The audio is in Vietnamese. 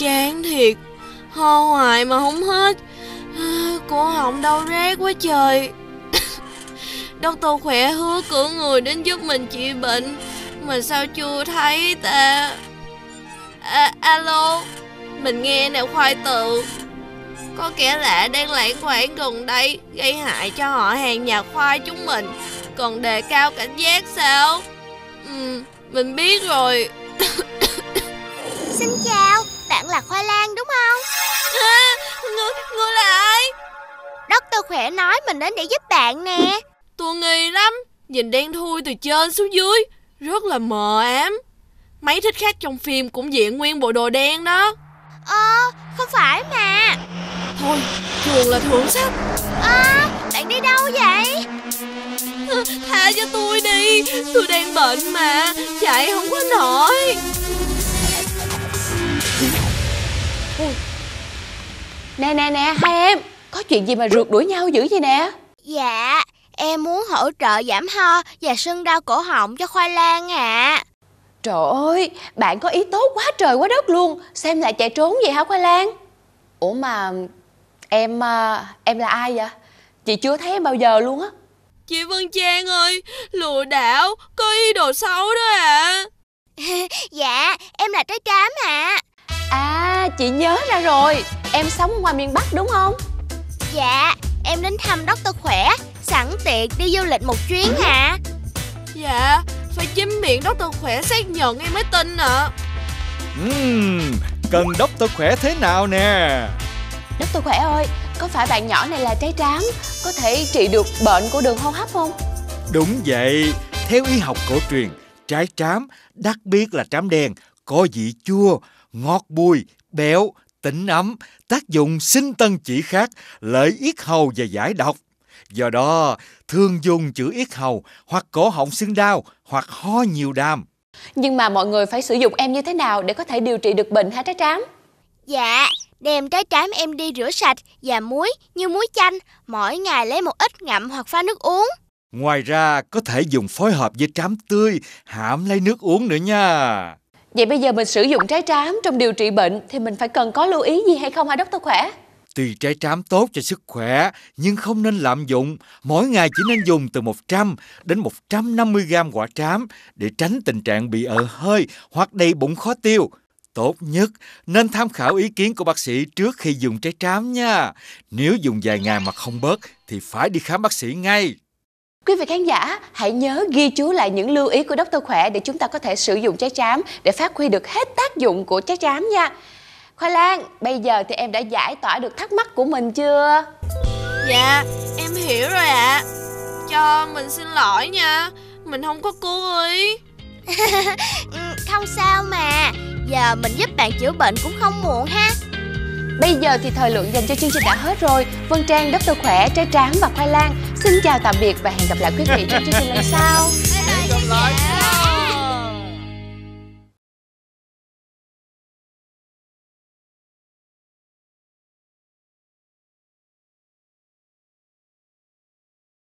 chán Ho hoài mà không hết. À, cổ họng đau rát quá trời. Doctor khỏe hứa cử người đến giúp mình trị bệnh. Mà sao chưa thấy ta? À, Alo Mình nghe nè khoai tự. Có kẻ lạ đang lãng quảng gần đây Gây hại cho họ hàng nhà khoai chúng mình. Còn đề cao cảnh giác sao? Ừ Mình biết rồi. Xin chào là Khoai Lang đúng không? À, Người, người là ai? Doctor khỏe nói mình đến để giúp bạn nè. Tôi nghi lắm. Nhìn đen thui từ trên xuống dưới. Rất là mờ ám. Mấy thích khách trong phim cũng diện nguyên bộ đồ đen đó. Ờ, không phải mà. Thôi, thường là thưởng sách À, bạn đi đâu vậy? Tha cho tôi đi. Tôi đang bệnh mà. Chạy không có nổi Nè nè nè, hai em Có chuyện gì mà rượt đuổi nhau dữ vậy nè? Dạ, em muốn hỗ trợ giảm ho và sưng đau cổ họng cho khoai lang ạ. À. Trời ơi, bạn có ý tốt quá trời quá đất luôn. Xem lại chạy trốn vậy hả Khoai Lang? Ủa mà em à, em là ai vậy? Chị chưa thấy em bao giờ luôn á. Chị Vân Trang ơi, lừa đảo, có ý đồ xấu đó à Dạ, em là trái ạ à, chị nhớ ra rồi Em sống ngoài miền Bắc đúng không? Dạ, em đến thăm Doctor Khỏe Sẵn tiện đi du lịch một chuyến hả Dạ, phải chính miệng Doctor Khỏe xác nhận em mới tin ạ à. uhm, Cần Doctor Khỏe thế nào nè Doctor Khỏe ơi, có phải bạn nhỏ này là trái trám Có thể trị được bệnh của đường hô hấp không? Đúng vậy, theo y học cổ truyền Trái trám, đặc biệt là trám đen Có vị chua, ngọt bùi, béo, tính ấm Tác dụng sinh tân chỉ khác Lợi yết hầu và giải độc Do đó, thường dùng chữa yết hầu hoặc cổ họng sưng đau hoặc ho nhiều đàm. Nhưng mà mọi người phải sử dụng em như thế nào để có thể điều trị được bệnh hả trái trám? Dạ, đem trái trám em đi rửa sạch và muối như muối chanh, mỗi ngày lấy một ít ngậm hoặc pha nước uống. Ngoài ra có thể dùng phối hợp với trám tươi, hãm lấy nước uống nữa nha. Vậy bây giờ mình sử dụng trái trám trong điều trị bệnh thì mình phải cần có lưu ý gì hay không hả Doctor Khỏe? Tuy trái trám tốt cho sức khỏe, nhưng không nên lạm dụng. Mỗi ngày chỉ nên dùng từ 100 đến 150 gram quả trám để tránh tình trạng bị ợ hơi hoặc đầy bụng khó tiêu. Tốt nhất nên tham khảo ý kiến của bác sĩ trước khi dùng trái trám nha. Nếu dùng vài ngày mà không bớt thì phải đi khám bác sĩ ngay. Quý vị khán giả, hãy nhớ ghi chú lại những lưu ý của Dr. Khỏe để chúng ta có thể sử dụng trái trám để phát huy được hết tác dụng của trái trám nha. Khoai Lan, bây giờ thì em đã giải tỏa được thắc mắc của mình chưa? Dạ, em hiểu rồi ạ. À. Cho mình xin lỗi nha, mình không có cố ý. Ừ, không sao mà, giờ mình giúp bạn chữa bệnh cũng không muộn ha. Bây giờ thì thời lượng dành cho chương trình đã hết rồi. Vân Trang, Dr. Khỏe, Trái Tráng và Khoai Lang. Xin chào tạm biệt và hẹn gặp lại quý vị trong chương trình lần sau. Hẹn gặp lại.